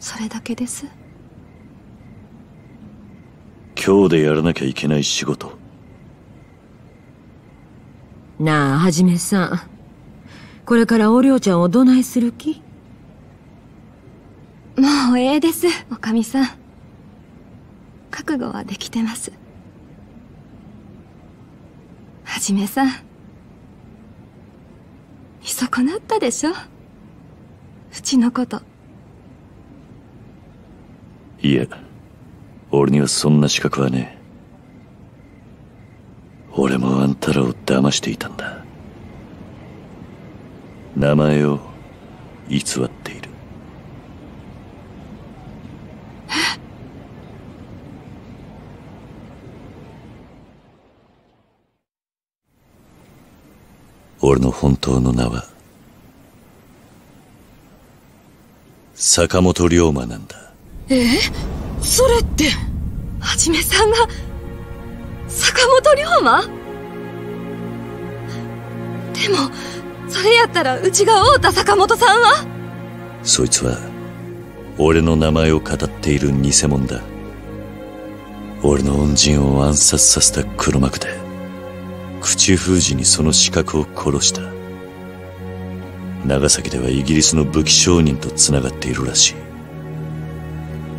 それだけです。今日でやらなきゃいけない仕事。なあはじめさん。これからお涼ちゃんをどないする気？もうええですおかみさん。覚悟はできてます。はじめさん。見損なったでしょ？うちのこといや俺にはそんな資格はねえ。俺もあんたらを騙していたんだ。名前を偽っている。俺の本当の名は坂本龍馬なんだ。えそれって。はじめさんが坂本龍馬？でもそれやったらうちが会うた坂本さんは？そいつは俺の名前を語っている偽物だ。俺の恩人を暗殺させた黒幕で口封じにその資格を殺した。長崎ではイギリスの武器商人と繋がっているらしい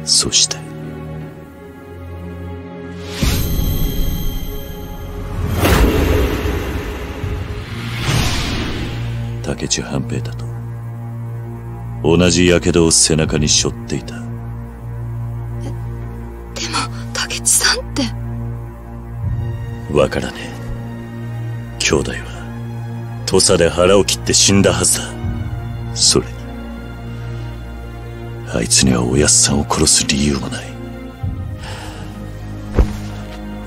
そして。竹地半平太と同じ火傷を背中に背負っていた。でも竹地さんって。わからねえ。兄弟は土佐で腹を切って死んだはずだ。それにあいつにはおやっさんを殺す理由もない。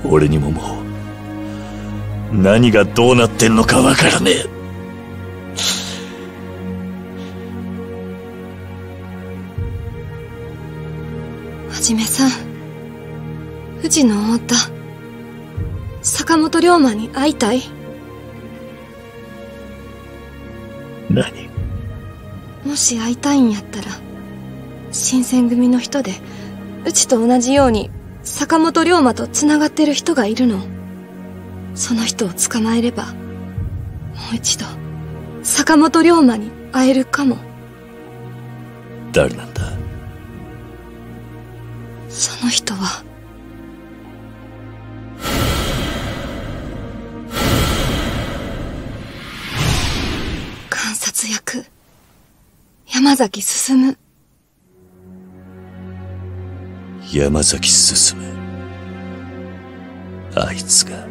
俺にももう何がどうなってんのかわからねえ。はじめさんうちの太田坂本龍馬に会いたい？何？もし会いたいんやったら新選組の人でうちと同じように坂本龍馬と繋がってる人がいるの。その人を捕まえればもう一度坂本龍馬に会えるかも。誰なんだ？その人は観察役山崎進山崎進。あいつが